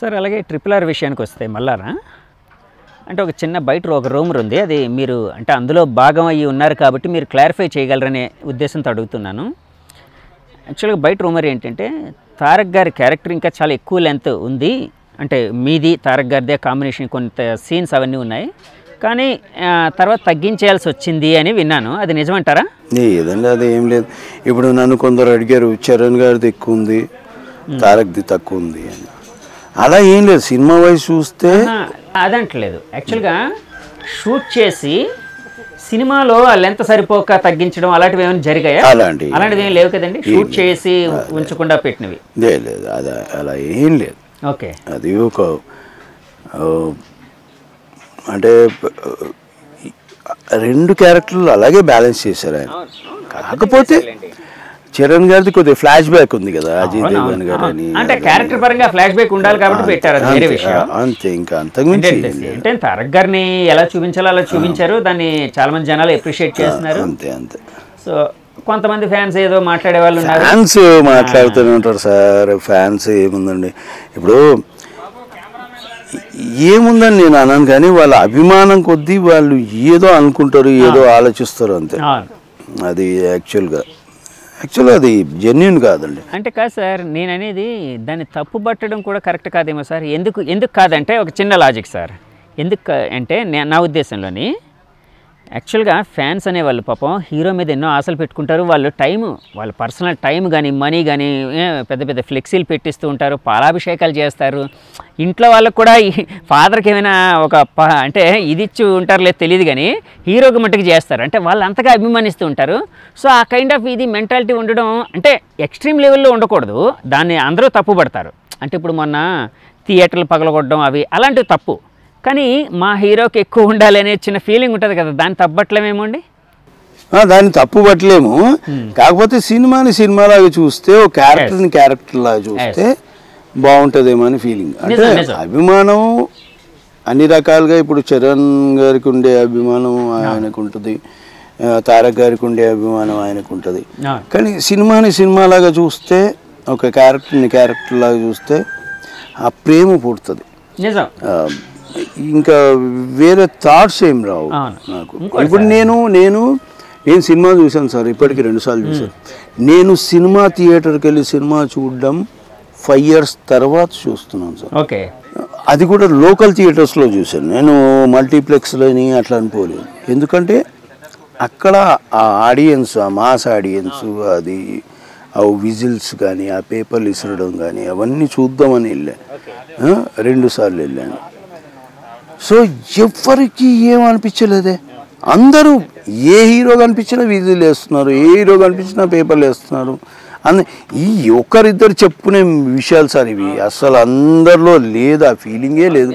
Sir అలాగే triple R విషయానికి వస్తే మళ్ళారా అంటే ఒక చిన్న బయట ఒక రూమర్ ఉంది అది మీరు అంటే అందులో భాగం అయ్యి ఉన్నారు కాబట్టి మీరు క్లారిఫై చేయగలరనే ఉద్దేశంతో అడుగుతున్నాను. యాక్చువల్గా బయట రూమర్ ఏంటంటే తారక్ గారి క్యారెక్టర్ ఇంకా చాలా ఎక్కువ లెంత్ ఉంది అంటే మీది తారక్ గారిదే కాంబినేషన్ కొంత సీన్స్ అవన్నీ ఉన్నాయి కానీ తర్వాత తగ్గించేయాల్సి వచ్చింది అని విన్నాను. అది నిజమంటారా? ఏదండి అది ఏం లేదు. ఇప్పుడు నన్ను కొందరు అడిగారు చరణ్ గారిది ఎక్కువ ఉంది తారక్ది తక్కువ ఉంది అని. అలా ఏం లేదు. సినిమా వైజ్ చూస్తే అదంటలేదు. యాక్చువల్గా షూట్ చేసి సినిమాలో ఆ లెంత్ సరిపోక తగ్గించడం అలాంటివి ఏమైనా జరిగాయా? అలాంటి అలాంటివి ఏం లేవు కదండి? షూట్ చేసి ఉంచకుండా పెట్టినవి. లేదు. అది అలా ఏం లేదు. ఓకే. అది ఒక అంటే రెండు క్యారెక్టర్లు అలాగే బ్యాలెన్స్ చేశారు ఆయన. కాకపోతే చరణ్ గారిది కొద్దిగా ఫ్లాష్ బ్యాక్ ఉంది కదా అజయ్ దేవన్ గారు అని. అంటే క్యారెక్టర్ పరంగా ఫ్లాష్ బ్యాక్ ఉండాలి కాబట్టి పెట్టారు అది వేరే విషయం. అంతే ఇంకా అంతకుమించి అంటే తారక్ గారిని ఎలా చూపించాలో అలా చూపించారు దాన్ని చాలా మంది జనాలు అప్రిషియేట్ చేస్తున్నారు. అంతే అంతే. సో కొంతమంది ఫ్యాన్స్ ఏదో మాట్లాడే వాళ్ళు ఉన్నారు. ఫ్యాన్స్ మాట్లాడుతూనే ఉంటారు సార్ ఫ్యాన్స్ ఏముందండి? ఇప్పుడు ఏముందని నేను అన్నాను కానీ వాళ్ళ అభిమానం కొద్దీ వాళ్ళు ఏదో అనుకుంటారు ఏదో ఆలోచిస్తారు అంతే. అది యాక్చువల్గా యాక్చువల్గా అది జెన్యున్ కాదండి. అంటే కాదు సార్ నేను అనేది దాన్ని తప్పు పట్టడం కూడా కరెక్ట్ కాదేమో సార్. ఎందుకు ఎందుకు కాదంటే ఒక చిన్న లాజిక్ సార్. ఎందుకు కా- అంటే నా ఉద్దేశంలోని యాక్చువల్గా ఫ్యాన్స్ అనేవాళ్ళు పాపం హీరో మీద ఎన్నో ఆశలు పెట్టుకుంటారు. వాళ్ళు టైం వాళ్ళ పర్సనల్ టైం కానీ మనీ కానీ పెద్ద పెద్ద ఫ్లెక్సీలు పెట్టిస్తూ ఉంటారు పాలాభిషేకాలు చేస్తారు. ఇంట్లో వాళ్ళకు కూడా ఫాదర్కి ఏమైనా ఒక ప అంటే ఇది ఇచ్చి ఉంటారు లేదు తెలియదు కానీ హీరోకి మట్టుకు చేస్తారు. అంటే వాళ్ళు అంతగా అభిమానిస్తూ ఉంటారు. సో ఆ కైండ్ ఆఫ్ ఇది మెంటాలిటీ ఉండడం అంటే ఎక్స్ట్రీమ్ లెవెల్లో ఉండకూడదు. దాన్ని అందరూ తప్పు పడతారు అంటే ఇప్పుడు మొన్న థియేటర్లు పగలగొట్టడం అవి అలాంటివి తప్పు. కానీ మా హీరోకి ఎక్కువ ఉండాలి అనే చిన్న ఫీలింగ్ ఉంటుంది కదా దాన్ని తప్పట్లేమేమోండి ఆ, దాన్ని తప్పు పట్టలేము కాకపోతే సినిమాని సినిమాలాగా చూస్తే ఒక క్యారెక్టర్ని క్యారెక్టర్ లాగా చూస్తే బాగుంటుందేమో అని ఫీలింగ్ అంటే. అభిమానం అన్ని రకాలుగా ఇప్పుడు చరణ్ గారికి ఉండే అభిమానం ఆయనకు ఉంటుంది తారక్ గారికి ఉండే అభిమానం ఆయనకు ఉంటుంది అవును. కానీ సినిమాని సినిమాలాగా చూస్తే ఒక క్యారెక్టర్ని క్యారెక్టర్ లాగా చూస్తే ఆ ప్రేమ పుడుతుంది. ఇంకా వేరే థాట్స్ ఏం రావు. నాకు. ఇప్పుడు నేను నేను నేను సినిమా చూశాను సార్ ఇప్పటికి రెండు సార్లు చూశాను. నేను సినిమా థియేటర్కి వెళ్ళి సినిమా చూడడం ఫైవ్ ఇయర్స్ తర్వాత చూస్తున్నాను సార్. ఓకే. అది కూడా లోకల్ థియేటర్స్లో చూశాను. నేను మల్టీప్లెక్స్లోని అట్లా అనుకోలేదు. ఎందుకంటే అక్కడ ఆ ఆడియన్స్ ఆ మాస్ ఆడియన్స్ అది ఆ విజిల్స్ కానీ ఆ పేపర్లు ఇసరడం కానీ అవన్నీ చూద్దామని వెళ్ళాను రెండు సార్లు వెళ్ళాను. సో ఎవ్వరికి ఏం అనిపించలేదే అందరూ ఏ హీరో కనిపించినా వీధులు వేస్తున్నారు ఏ హీరో కనిపించినా పేపర్లు వేస్తున్నారు. అని ఈ ఒకరిద్దరు చెప్పుకునే విషయాలు సార్ ఇవి. అసలు అందరిలో లేదు ఆ ఫీలింగే లేదు.